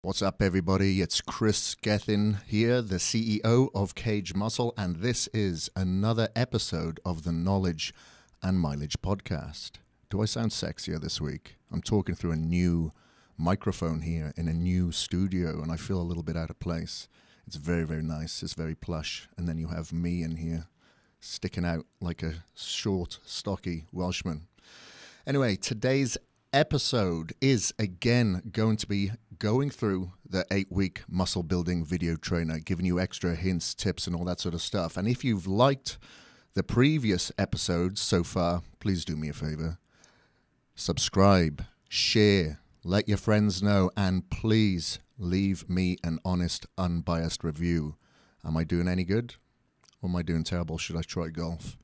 What's up, everybody? It's Kris Gethin here, the CEO of Kaged Muscle, and this is another episode of the Knowledge and Mileage podcast. Do I sound sexier this week? I'm talking through a new microphone here in a new studio, and I feel a little bit out of place. It's very, very nice. It's very plush. And then you have me in here sticking out like a short, stocky Welshman. Anyway, today's episode is again going to be going through the eight week muscle building video trainer, giving you extra hints, tips, and all that sort of stuff. And if you've liked the previous episodes so far, please do me a favor subscribe, share, let your friends know, and please leave me an honest, unbiased review. Am I doing any good? Or am I doing terrible? Should I try golf?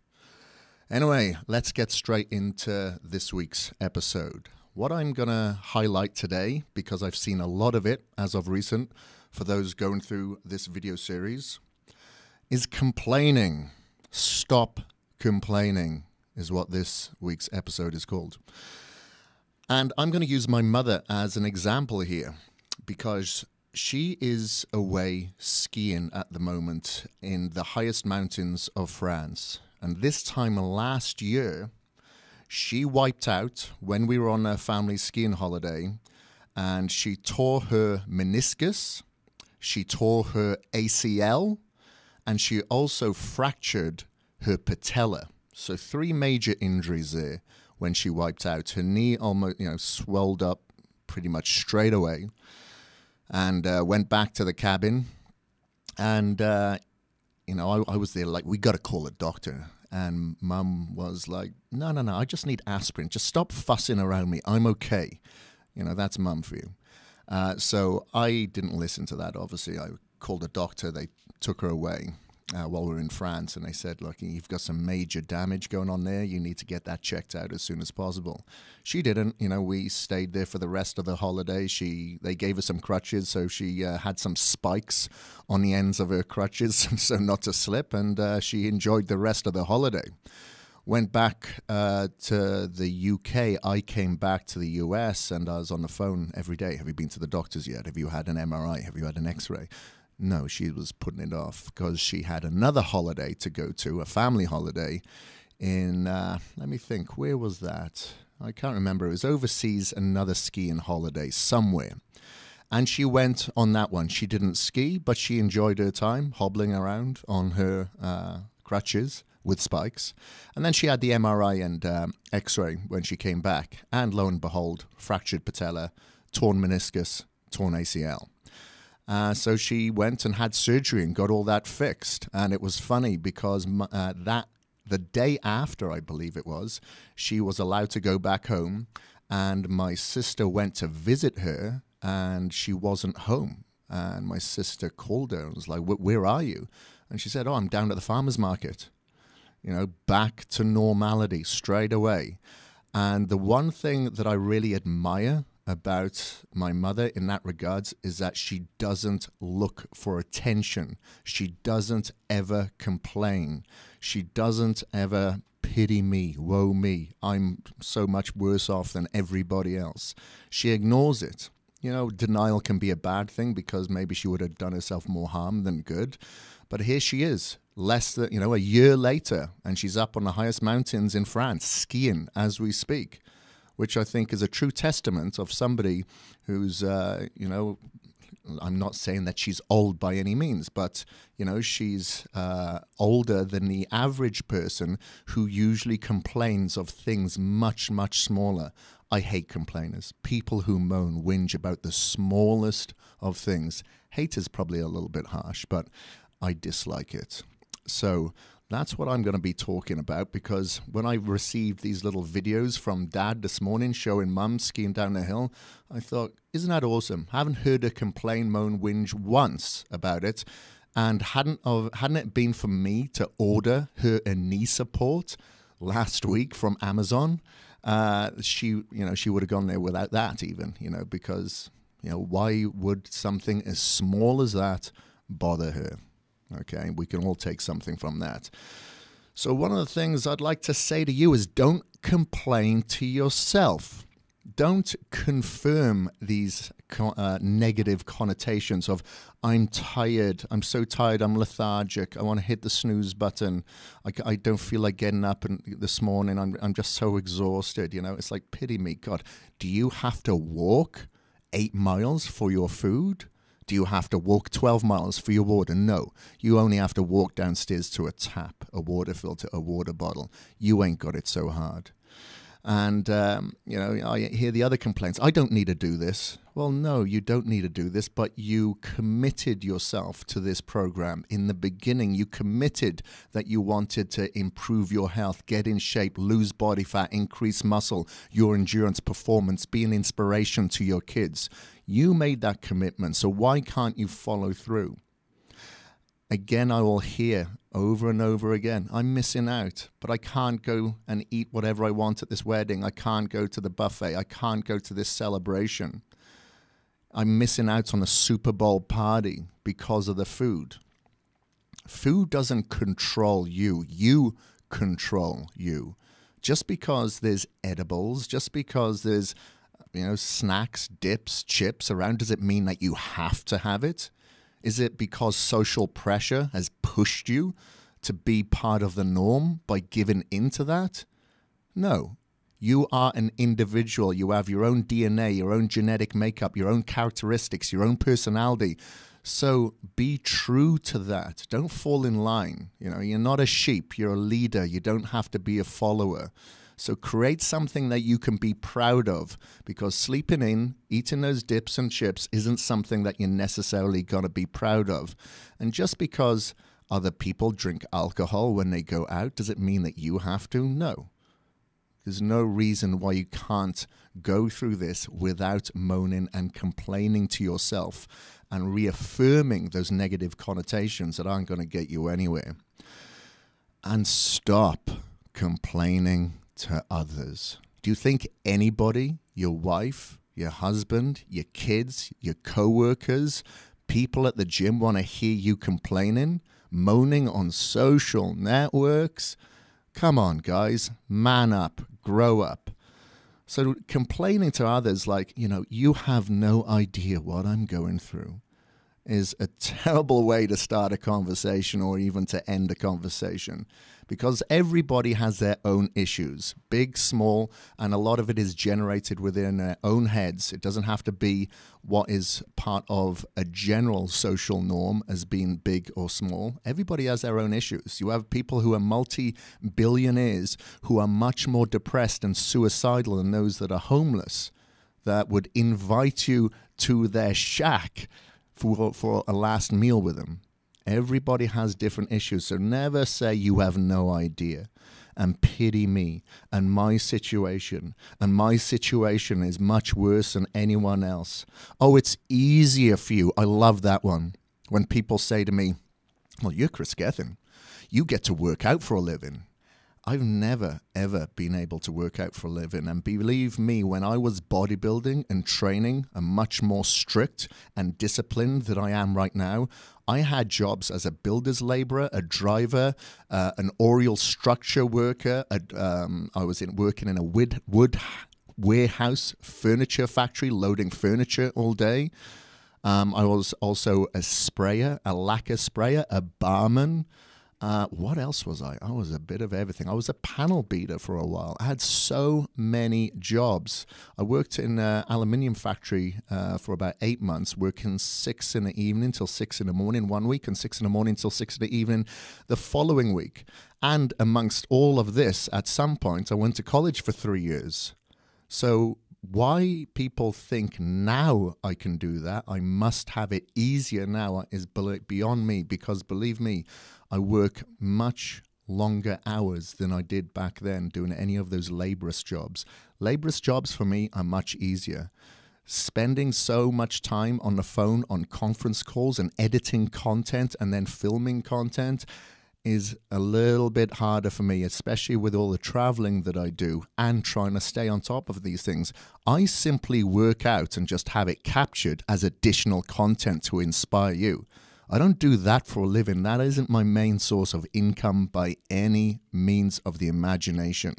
Anyway, let's get straight into this week's episode. What I'm going to highlight today, because I've seen a lot of it as of recent for those going through this video series, is complaining. Stop complaining, is what this week's episode is called. And I'm going to use my mother as an example here because she is away skiing at the moment in the highest mountains of France. And this time last year, she wiped out when we were on a family skiing holiday and she tore her meniscus, she tore her ACL, and she also fractured her patella. So, three major injuries there when she wiped out. Her knee almost, you know, swelled up pretty much straight away and uh, went back to the cabin. And, uh, you know, I, I, was there like, we got to call a doctor. And mum was like, no, no, no, I just need aspirin. Just stop fussing around me. I'm okay. You know, that's mum for you. Uh, so I didn't listen to that, obviously. I called a doctor. They took her away uh, while we were in France, and they said, "Look, you've got some major damage going on there. You need to get that checked out as soon as possible." She didn't. You know, we stayed there for the rest of the holiday. She they gave her some crutches, so she uh, had some spikes on the ends of her crutches, so not to slip, and uh, she enjoyed the rest of the holiday. Went back uh, to the UK. I came back to the US, and I was on the phone every day. Have you been to the doctors yet? Have you had an MRI? Have you had an X-ray? No, she was putting it off because she had another holiday to go to, a family holiday in, uh, let me think, where was that? I can't remember. It was overseas, another skiing holiday somewhere. And she went on that one. She didn't ski, but she enjoyed her time hobbling around on her uh, crutches with spikes. And then she had the MRI and um, X ray when she came back. And lo and behold, fractured patella, torn meniscus, torn ACL. Uh, so she went and had surgery and got all that fixed. And it was funny because uh, that the day after, I believe it was, she was allowed to go back home. And my sister went to visit her, and she wasn't home. And my sister called her and was like, "Where are you?" And she said, "Oh, I'm down at the farmers market." You know, back to normality straight away. And the one thing that I really admire about my mother in that regards is that she doesn't look for attention. She doesn't ever complain. She doesn't ever pity me, woe me. I'm so much worse off than everybody else. She ignores it. You know, denial can be a bad thing because maybe she would have done herself more harm than good. But here she is, less than, you know, a year later, and she's up on the highest mountains in France, skiing as we speak which I think is a true testament of somebody who's, uh, you know, I'm not saying that she's old by any means, but you know she's uh, older than the average person who usually complains of things much much smaller. I hate complainers, people who moan, whinge about the smallest of things. Hate is probably a little bit harsh, but I dislike it. So that's what I'm going to be talking about because when I received these little videos from dad this morning showing mum skiing down the hill, I thought, isn't that awesome? I haven't heard her complain, moan, whinge once about it. And hadn't, of, hadn't it been for me to order her a knee support last week from Amazon, uh, she, you know, she would have gone there without that even, you know, because, you know, why would something as small as that bother her? Okay, we can all take something from that. So, one of the things I'd like to say to you is don't complain to yourself. Don't confirm these uh, negative connotations of I'm tired, I'm so tired, I'm lethargic, I want to hit the snooze button, I, I don't feel like getting up and this morning, I'm, I'm just so exhausted, you know, it's like, pity me, God, do you have to walk eight miles for your food? Do you have to walk 12 miles for your water? No. You only have to walk downstairs to a tap, a water filter, a water bottle. You ain't got it so hard. And, um, you know, I hear the other complaints. I don't need to do this. Well, no, you don't need to do this, but you committed yourself to this program. In the beginning, you committed that you wanted to improve your health, get in shape, lose body fat, increase muscle, your endurance, performance, be an inspiration to your kids. You made that commitment, so why can't you follow through? Again, I will hear over and over again, I'm missing out, but I can't go and eat whatever I want at this wedding. I can't go to the buffet. I can't go to this celebration. I'm missing out on a Super Bowl party because of the food. Food doesn't control you, you control you. Just because there's edibles, just because there's you know snacks, dips, chips around does it mean that you have to have it? Is it because social pressure has pushed you to be part of the norm by giving into that? No. You are an individual. You have your own DNA, your own genetic makeup, your own characteristics, your own personality. So be true to that. Don't fall in line. You know, you're not a sheep, you're a leader. You don't have to be a follower. So create something that you can be proud of because sleeping in, eating those dips and chips isn't something that you're necessarily going to be proud of. And just because other people drink alcohol when they go out, does it mean that you have to? No. There's no reason why you can't go through this without moaning and complaining to yourself and reaffirming those negative connotations that aren't going to get you anywhere. And stop complaining to others. Do you think anybody, your wife, your husband, your kids, your co-workers, people at the gym want to hear you complaining, moaning on social networks? Come on, guys, man up, grow up. So complaining to others like, you know, you have no idea what I'm going through is a terrible way to start a conversation or even to end a conversation because everybody has their own issues, big, small, and a lot of it is generated within their own heads. It doesn't have to be what is part of a general social norm as being big or small. Everybody has their own issues. You have people who are multi billionaires who are much more depressed and suicidal than those that are homeless, that would invite you to their shack for, for a last meal with them. Everybody has different issues, so never say you have no idea and pity me and my situation. And my situation is much worse than anyone else. Oh, it's easier for you. I love that one. When people say to me, Well, you're Kris Gethin. You get to work out for a living. I've never, ever been able to work out for a living. And believe me, when I was bodybuilding and training and much more strict and disciplined than I am right now, I had jobs as a builder's laborer, a driver, uh, an aerial structure worker. A, um, I was in, working in a wood, wood warehouse furniture factory, loading furniture all day. Um, I was also a sprayer, a lacquer sprayer, a barman. Uh, what else was I? I was a bit of everything. I was a panel beater for a while. I had so many jobs. I worked in an aluminium factory uh, for about eight months, working six in the evening till six in the morning one week, and six in the morning till six in the evening the following week. And amongst all of this, at some point, I went to college for three years. So why people think now I can do that, I must have it easier now, is beyond me. Because believe me, I work much longer hours than I did back then doing any of those laborious jobs. Laborious jobs for me are much easier. Spending so much time on the phone on conference calls and editing content and then filming content is a little bit harder for me, especially with all the traveling that I do and trying to stay on top of these things. I simply work out and just have it captured as additional content to inspire you. I don't do that for a living. That isn't my main source of income by any means of the imagination.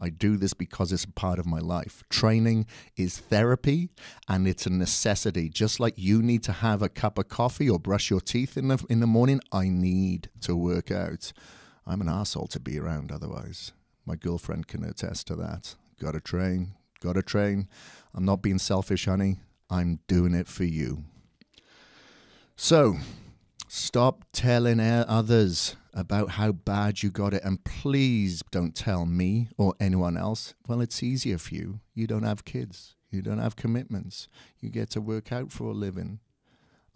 I do this because it's a part of my life. Training is therapy and it's a necessity. Just like you need to have a cup of coffee or brush your teeth in the, in the morning, I need to work out. I'm an asshole to be around otherwise. My girlfriend can attest to that. Gotta train, gotta train. I'm not being selfish, honey. I'm doing it for you. So, stop telling others about how bad you got it, and please don't tell me or anyone else. Well, it's easier for you. You don't have kids, you don't have commitments, you get to work out for a living.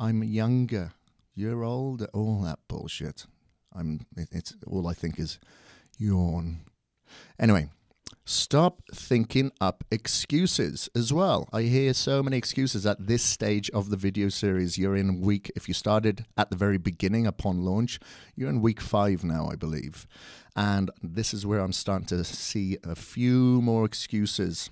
I'm younger, you're older, all that bullshit. I'm. It's all I think is yawn. Anyway, Stop thinking up excuses as well. I hear so many excuses at this stage of the video series. You're in week, if you started at the very beginning upon launch, you're in week five now, I believe. And this is where I'm starting to see a few more excuses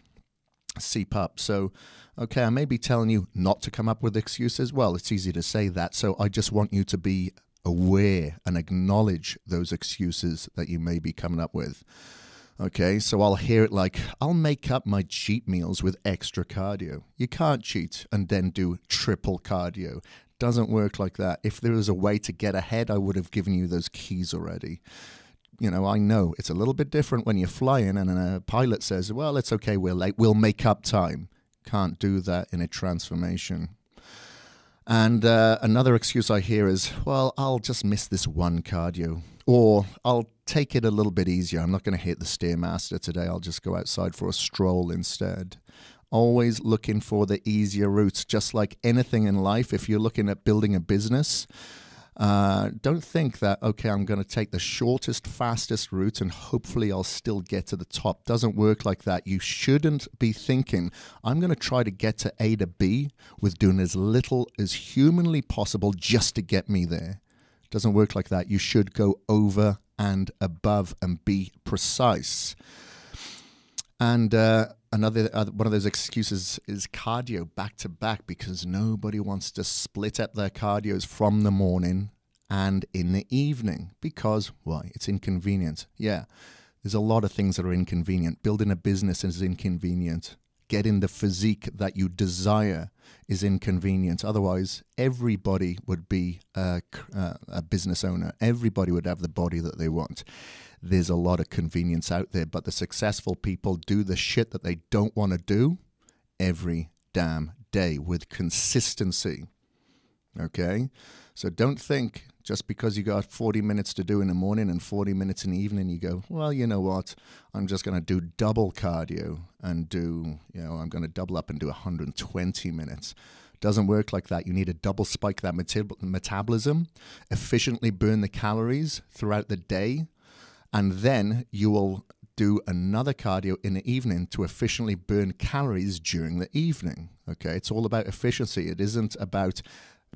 seep up. So, okay, I may be telling you not to come up with excuses. Well, it's easy to say that. So I just want you to be aware and acknowledge those excuses that you may be coming up with. Okay, so I'll hear it like, I'll make up my cheat meals with extra cardio. You can't cheat and then do triple cardio. Doesn't work like that. If there was a way to get ahead, I would have given you those keys already. You know, I know it's a little bit different when you're flying and a pilot says, well, it's okay, we're late, we'll make up time. Can't do that in a transformation. And uh, another excuse I hear is, well, I'll just miss this one cardio. Or I'll take it a little bit easier. I'm not going to hit the Stairmaster today. I'll just go outside for a stroll instead. Always looking for the easier routes, just like anything in life. If you're looking at building a business, uh, don't think that, okay, I'm going to take the shortest, fastest route and hopefully I'll still get to the top. Doesn't work like that. You shouldn't be thinking, I'm going to try to get to A to B with doing as little as humanly possible just to get me there. Doesn't work like that. You should go over and above and be precise. And uh, another uh, one of those excuses is cardio back to back because nobody wants to split up their cardios from the morning and in the evening because why? It's inconvenient. Yeah. There's a lot of things that are inconvenient. Building a business is inconvenient getting the physique that you desire is inconvenient. Otherwise, everybody would be a, uh, a, business owner. Everybody would have the body that they want. There's a lot of convenience out there, but the successful people do the shit that they don't want to do every damn day with consistency. Okay? So don't think just because you got 40 minutes to do in the morning and 40 minutes in the evening, you go, well, you know what? I'm just going to do double cardio and do, you know, I'm going to double up and do 120 minutes. Doesn't work like that. You need to double spike that metab- metabolism, efficiently burn the calories throughout the day, and then you will do another cardio in the evening to efficiently burn calories during the evening. Okay, it's all about efficiency. It isn't about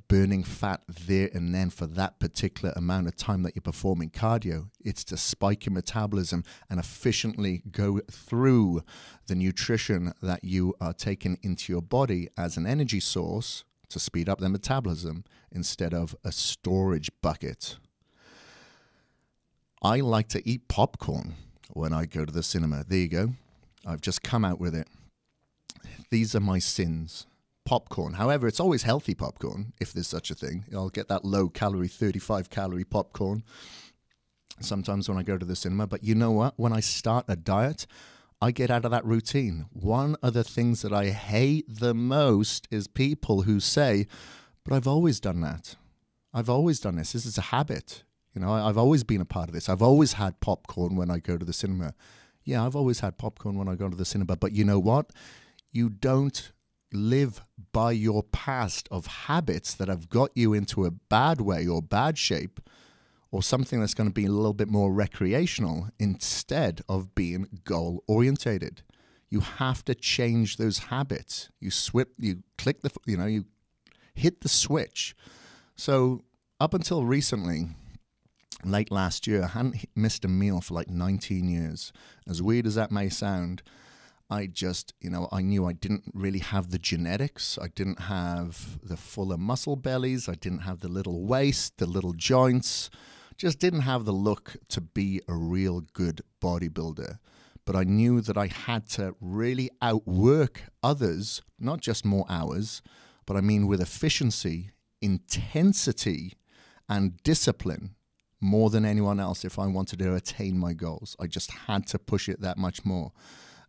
burning fat there and then for that particular amount of time that you're performing cardio. It's to spike your metabolism and efficiently go through the nutrition that you are taking into your body as an energy source to speed up the metabolism instead of a storage bucket. I like to eat popcorn when I go to the cinema. There you go. I've just come out with it. These are my sins popcorn. However, it's always healthy popcorn, if there's such a thing. I'll get that low calorie, 35 calorie popcorn sometimes when I go to the cinema. But you know what? When I start a diet, I get out of that routine. One of the things that I hate the most is people who say, but I've always done that. I've always done this. This is a habit. You know, I've always been a part of this. I've always had popcorn when I go to the cinema. Yeah, I've always had popcorn when I go to the cinema. But you know what? You don't live by your past of habits that have got you into a bad way or bad shape or something that's going to be a little bit more recreational instead of being goal orientated. You have to change those habits. You swip, you click the, you know, you hit the switch. So up until recently, late last year, I hadn't missed a meal for like 19 years. As weird as that may sound, I just, you know, I knew I didn't really have the genetics. I didn't have the fuller muscle bellies. I didn't have the little waist, the little joints. Just didn't have the look to be a real good bodybuilder. but I knew that I had to really outwork others, not just more hours, but I mean with efficiency, intensity, and discipline more than anyone else if I wanted to attain my goals. I just had to push it that much more.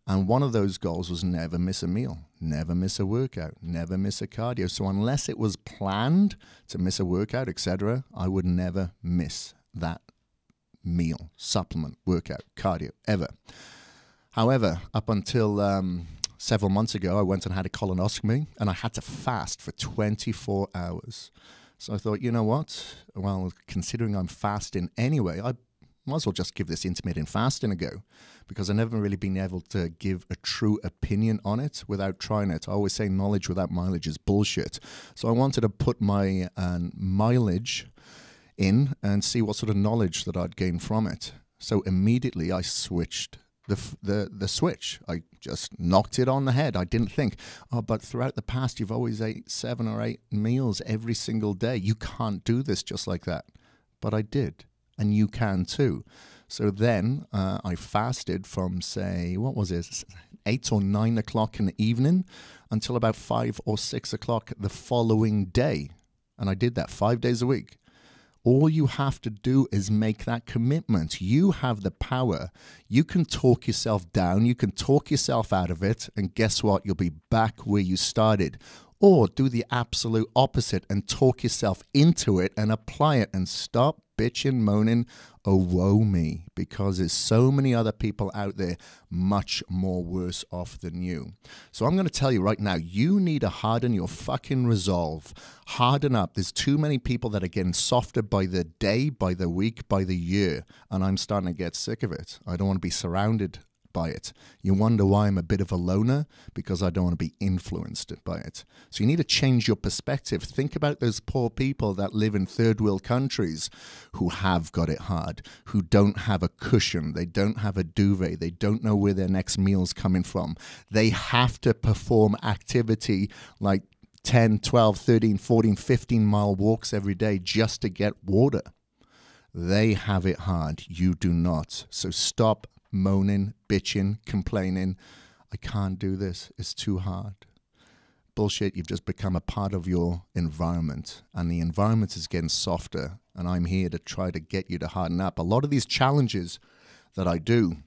And one of those goals was never miss a meal, never miss a workout, never miss a cardio. So unless it was planned to miss a workout, etc., I would never miss that meal, supplement, workout, cardio, ever. However, up until um, several months ago, I went and had a colonoscopy and I had to fast for 24 hours. So I thought, you know what? Well, considering I'm fasting anyway, I might as well just give this intermittent fasting a go because I've never really been able to give a true opinion on it without trying it. I always say knowledge without mileage is bullshit. So I wanted to put my uh, mileage in and see what sort of knowledge that I'd gain from it. So immediately I switched the, the, the switch. I just knocked it on the head. I didn't think, oh, but throughout the past, you've always ate seven or eight meals every single day. You can't do this just like that. But I did, and you can too. So then uh, I fasted from, say, what was it, eight or nine o'clock in the evening until about five or six o'clock the following day. And I did that five days a week. All you have to do is make that commitment. You have the power. You can talk yourself down, you can talk yourself out of it, and guess what? You'll be back where you started. Or do the absolute opposite and talk yourself into it and apply it and stop bitching, moaning, oh, woe me, because there's so many other people out there much more worse off than you. So I'm going to tell you right now, you need to harden your fucking resolve. Harden up. There's too many people that are getting softer by the day, by the week, by the year, and I'm starting to get sick of it. I don't want to be surrounded by it. You wonder why I'm a bit of a loner because I don't want to be influenced by it. So you need to change your perspective. Think about those poor people that live in third world countries who have got it hard, who don't have a cushion, they don't have a duvet, they don't know where their next meal's coming from. They have to perform activity like 10, 12, 13, 14, 15 mile walks every day just to get water. They have it hard. You do not. So stop moaning, bitching, complaining. I can't do this. It's too hard. Bullshit. You've just become a part of your environment, and the environment is getting softer. And I'm here to try to get you to harden up. A lot of these challenges that I do,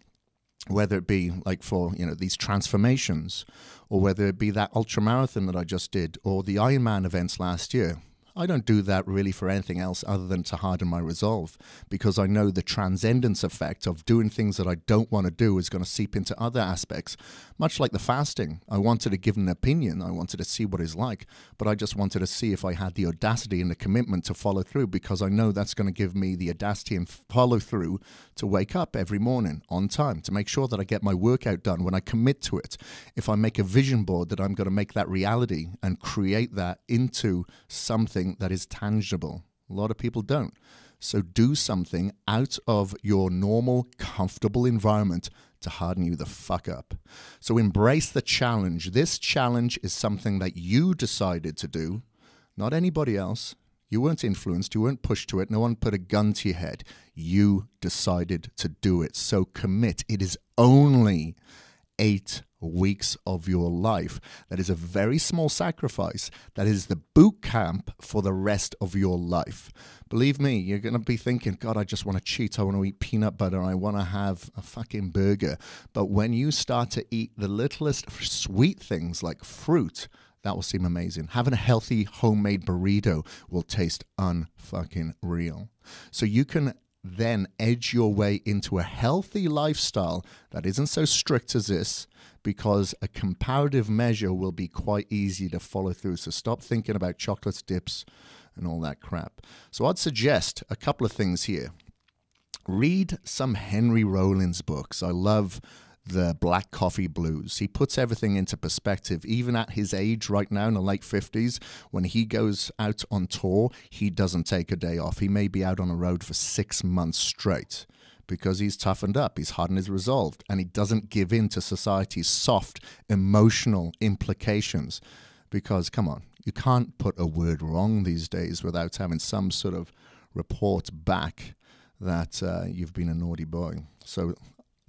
whether it be like for you know these transformations, or whether it be that ultra marathon that I just did, or the Ironman events last year, I don't do that really for anything else other than to harden my resolve because I know the transcendence effect of doing things that I don't want to do is going to seep into other aspects. Much like the fasting, I wanted to give an opinion, I wanted to see what it's like, but I just wanted to see if I had the audacity and the commitment to follow through because I know that's going to give me the audacity and follow through to wake up every morning on time, to make sure that I get my workout done when I commit to it. If I make a vision board that I'm going to make that reality and create that into something something that is tangible. A lot of people don't. So do something out of your normal, comfortable environment to harden you the fuck up. So embrace the challenge. This challenge is something that you decided to do, not anybody else. You weren't influenced, you weren't pushed to it, no one put a gun to your head. You decided to do it. So commit. It is only eight weeks of your life. That is a very small sacrifice. That is the boot camp for the rest of your life. Believe me, you're going to be thinking, God, I just want to cheat. I want to eat peanut butter. I want to have a fucking burger. But when you start to eat the littlest sweet things like fruit, that will seem amazing. Having a healthy homemade burrito will taste unfucking real. So you can then edge your way into a healthy lifestyle that isn't so strict as this because a comparative measure will be quite easy to follow through. So stop thinking about chocolates, dips, and all that crap. So I'd suggest a couple of things here. Read some Henry Rollins books. I love the Black Coffee Blues. He puts everything into perspective. Even at his age right now, in the late 50s, when he goes out on tour, he doesn't take a day off. He may be out on the road for six months straight because he's toughened up, he's hardened his resolve, and he doesn't give in to society's soft emotional implications. Because, come on, you can't put a word wrong these days without having some sort of report back that uh, you've been a naughty boy. So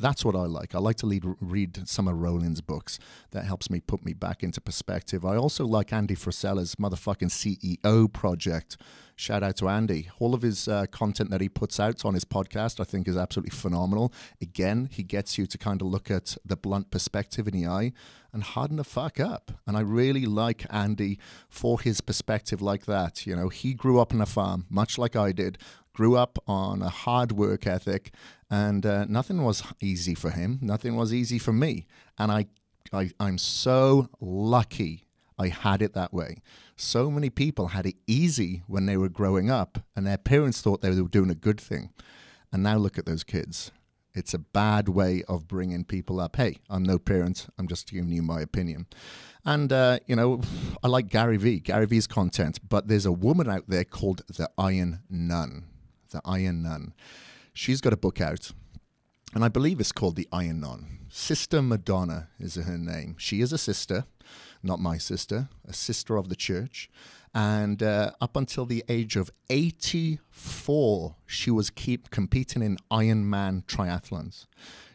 That's what I like. I like to lead, read some of Rollins' books. That helps me put me back into perspective. I also like Andy Frisella's motherfucking CEO project. Shout out to Andy. All of his uh, content that he puts out on his podcast, I think, is absolutely phenomenal. Again, he gets you to kind of look at the blunt perspective in the eye and harden the fuck up. And I really like Andy for his perspective like that. You know, he grew up on a farm, much like I did, grew up on a hard work ethic, and uh, nothing was easy for him. Nothing was easy for me. And I, I, I'm so lucky I had it that way. So many people had it easy when they were growing up, and their parents thought they were doing a good thing. And now look at those kids. It's a bad way of bringing people up. Hey, I'm no parent. I'm just giving you my opinion. And, uh, you know, I like Gary Vee, Gary Vee's content, but there's a woman out there called the Iron Nun. The Iron Nun. She's got a book out, and I believe it's called The Iron Nun. Sister Madonna is her name. She is a sister not my sister, a sister of the church. And uh, up until the age of 84, she was keep competing in Ironman triathlons.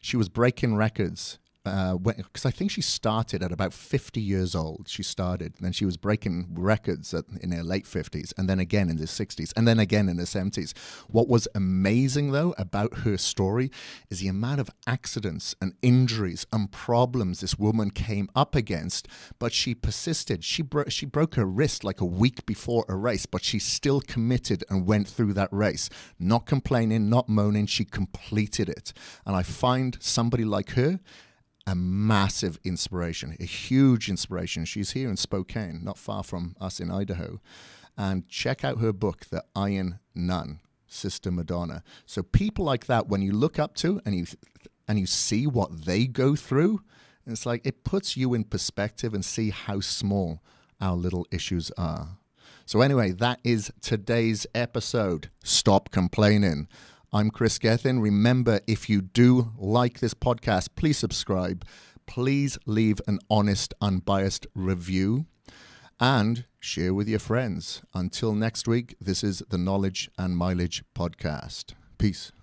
She was breaking records because uh, I think she started at about 50 years old. She started, and then she was breaking records at, in her late 50s, and then again in the 60s, and then again in the 70s. What was amazing, though, about her story is the amount of accidents and injuries and problems this woman came up against, but she persisted. She, bro- she broke her wrist like a week before a race, but she still committed and went through that race, not complaining, not moaning. She completed it. And I find somebody like her a massive inspiration, a huge inspiration. She's here in Spokane, not far from us in Idaho. And check out her book, The Iron Nun, Sister Madonna. So people like that, when you look up to and you and you see what they go through, it's like it puts you in perspective and see how small our little issues are. So anyway, that is today's episode. Stop complaining. I'm Kris Gethin. Remember, if you do like this podcast, please subscribe. Please leave an honest, unbiased review and share with your friends. Until next week, this is the Knowledge and Mileage Podcast. Peace.